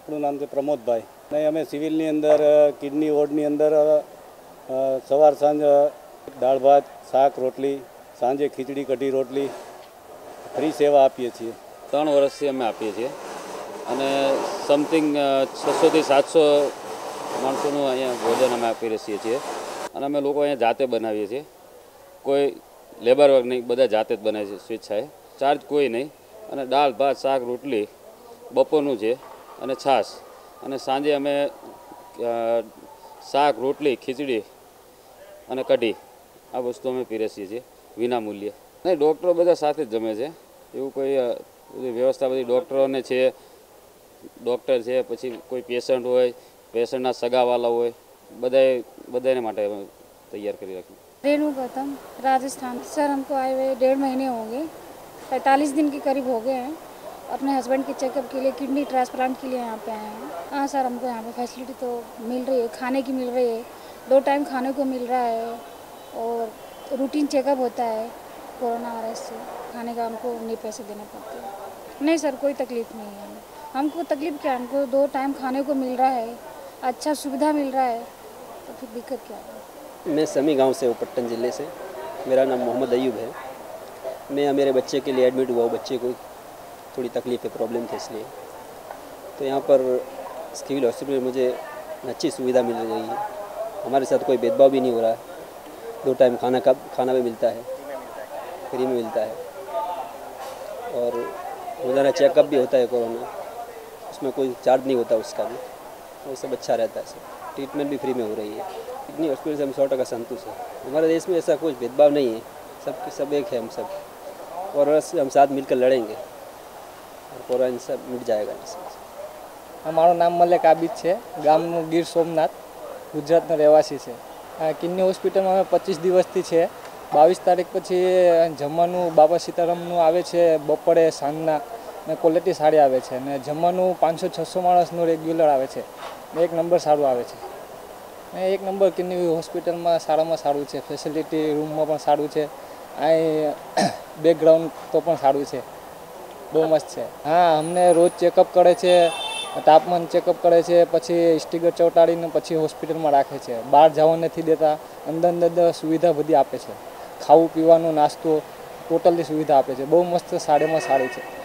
આપણું નામ છે પ્રમોદભાઈ. નહીં અમે સિવિલની અંદર કિડની વોર્ડની અંદર સવાર સાંજ દાળ ભાત, શાક, રોટલી, સાંજે ખીચડી, કઢી, રોટલી, ફ્રી સેવા આપીએ છીએ. ત્રણ વર્ષથી અમે આપીએ છીએ. અને સમથિંગ છસોથી સાતસો માણસોનું અહીંયા ભોજન અમે આપી રહીએ છીએ. અને અમે લોકો અહીંયા જાતે બનાવીએ છીએ. કોઈ લેબર વર્ક નહીં, બધા જાતે જ બનાવે છે, સ્વેચ્છાએ. ચાર્જ કોઈ નહીં. અને દાળ, ભાત, શાક, રોટલી બપોરનું છે. અને છાશ અને સાંજે અમે અ, શાક રોટલી ખીચડી અને કઢી આ વસ્તુ અમે પીરસીએ છીએ વિના મૂલ્યે નહીં ડૉક્ટરો બધા સાથે જ જમે છે એવું કોઈ અ, બધી વ્યવસ્થા બધી ડૉક્ટરોને છે ડૉક્ટર છે પછી કોઈ પેશન્ટ હોય પેશન્ટના સગાવાલા હોય બધાએ બધાને માટે અમે તૈયાર કરી રાખીએ रेणु गौतम राजस्थान सर हमको आए हुए डेढ़ महीने होंगे पैंतालीस दिन के करीब हो गए हैं अपने हस्बैंड के चेकअप के लिए किडनी ट्रांसप्लांट के लिए यहाँ पे आए हैं। हाँ सर, हमको यहाँ पे फैसिलिटी तो मिल रही है, खाने की मिल रही है। दो टाइम खाने को मिल रहा है और रूटीन चेकअप होता है कोरोना वायरस से। खाने का हमको नहीं पैसे देने पड़ते नहीं सर, कोई तकलीफ़ नहीं है। हमको तकलीफ़ क्या हमको दो टाइम खाने को मिल रहा है अच्छा सुविधा मिल रहा है तो फिर दिक्कत क्या है? मैं समी गाँव से हूँ, पट्टन ज़िले से। मेरा नाम मोहम्मद अयूब है। मैं मेरे बच्चे के लिए एडमिट हुआ हूँ, बच्चे को थोड़ी तकलीफ़ है प्रॉब्लम थी इसलिए। तो यहाँ पर सिविल हॉस्पिटल में मुझे अच्छी सुविधा मिल रही है। हमारे साथ कोई भेदभाव भी नहीं हो रहा है। दो टाइम खाना का खाना भी मिलता है। फ्री में मिलता है। और रोज़ाना चेकअप भी होता है कोरोना। उसमें कोई चार्ज नहीं होता उसका भी। वो सब अच्छा रहता है सब। ट्रीटमेंट भी फ्री में हो रही है। किडनी हॉस्पिटल से हम सौ टका संतुष्ट हैं। हमारे देश में ऐसा कुछ भेदभाव नहीं है। सब सब एक है हम सब। और हम साथ मिलकर लड़ेंगे। और कोरोना सब मिट जाएगा इससे મારું નામ મલેક આબિદ છે ગામનું ગીર સોમનાથ ગુજરાતનો રહેવાસી છે આ કિડની હોસ્પિટલમાં અમે પચીસ દિવસથી છે બાવીસ તારીખ પછી જમવાનું બાબા સીતારામનું આવે છે બપોરે સાંજના ને ક્વોલિટી સારી આવે છે અને જમવાનું પાંચસો છસો માણસનું રેગ્યુલર આવે છે ને એક નંબર સારું આવે છે ને એક નંબર કિડની હોસ્પિટલમાં સારામાં સારું છે ફેસિલિટી રૂમમાં પણ સારું છે અહીં બેકગ્રાઉન્ડ તો પણ સારું છે બહુ મસ્ત છે. હા, અમને રોજ ચેકઅપ કરે છે, તાપમાન ચેકઅપ કરે છે, પછી સ્ટીકર ચોંટાડીને પછી હોસ્પિટલમાં રાખે છે. બહાર જવા નથી દેતા, અંદર અંદર સુવિધા બધી આપે છે. ખાવું, પીવાનું, નાસ્તો, ટોટલી સુવિધા આપે છે. બહુ મસ્ત સાડીમાં સારી છે.